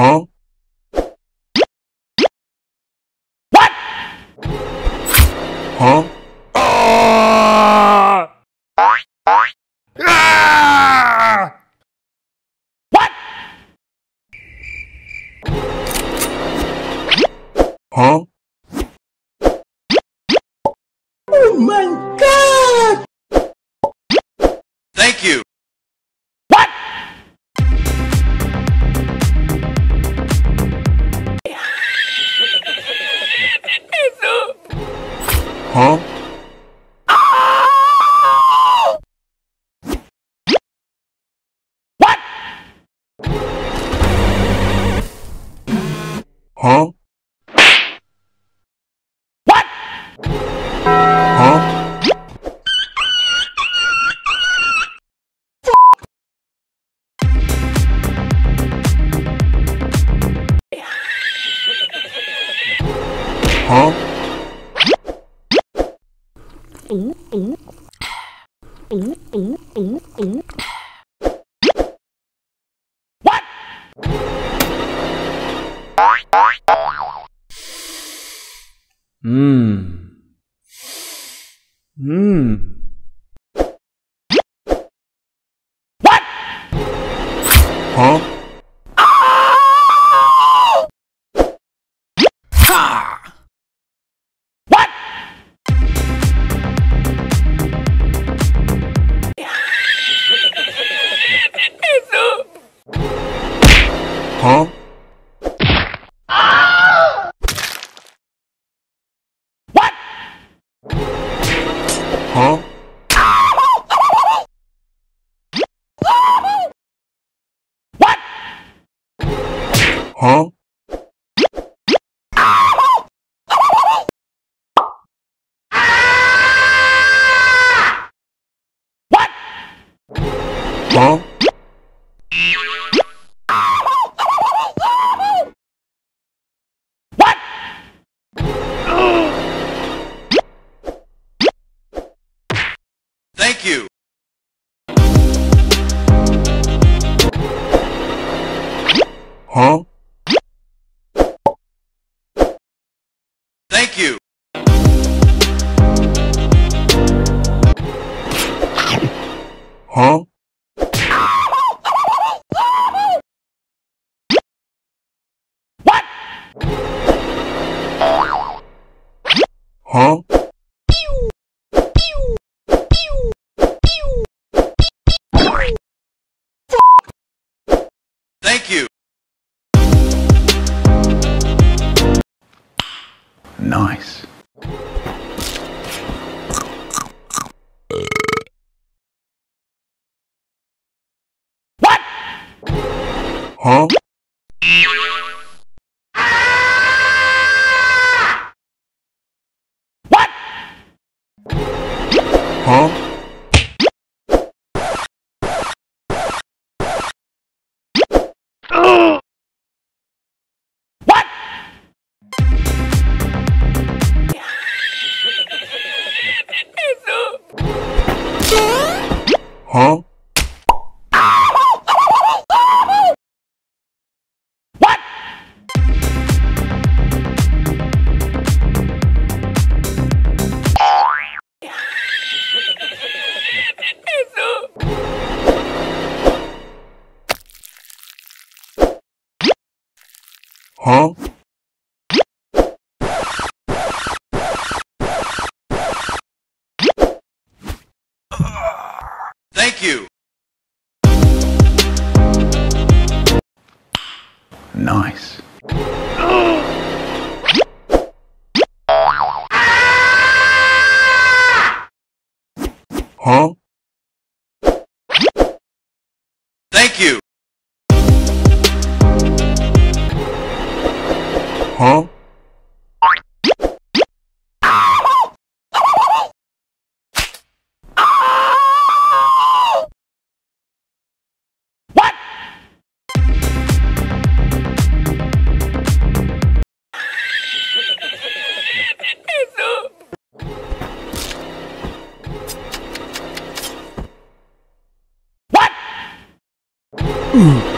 Huh? What? Huh? Ah! Ah! Huh? Huh? What? Mmm. Mmm. Huh? Thank you. Huh? Thank you. Huh? What? Huh? Huh? What? Huh? What? Thank you. Nice. Huh? Thank you. Huh? Huh?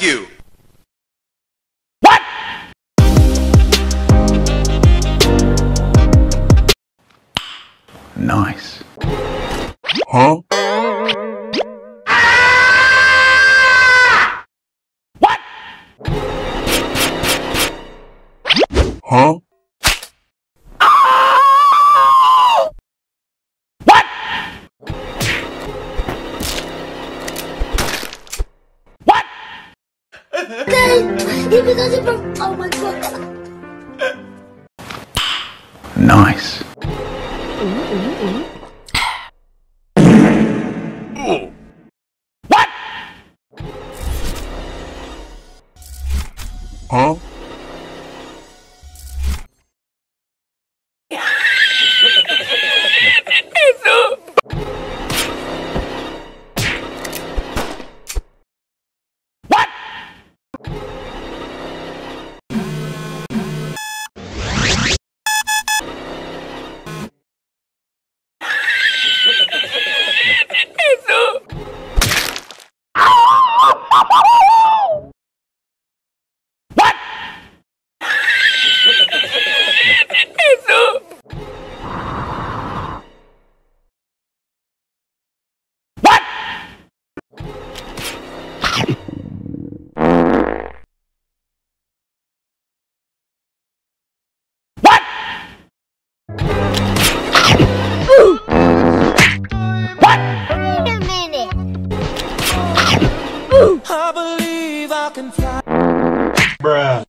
You. What? Nice. Huh? What? Huh? Huh? I believe I can fly. Bruh.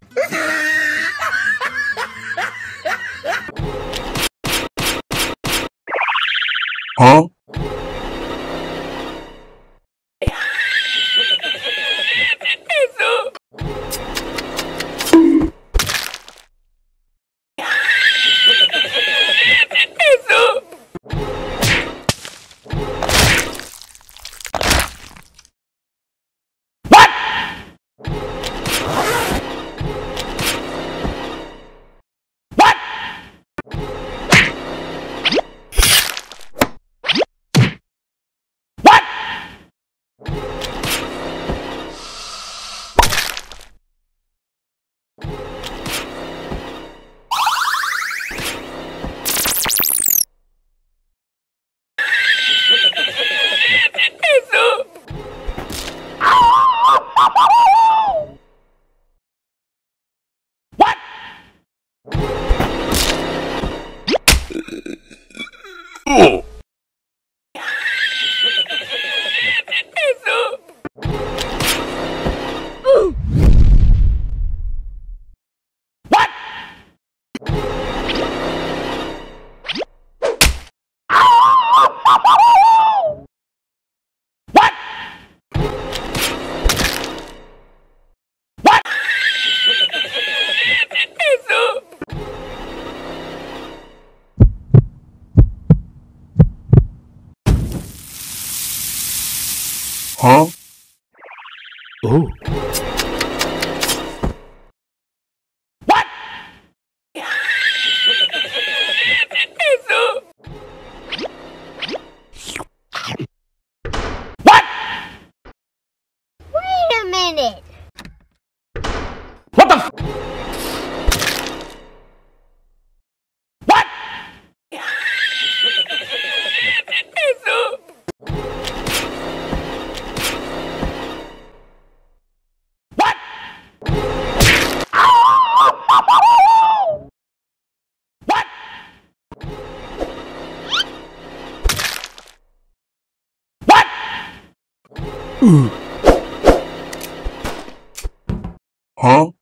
Oh, 嗯。啊？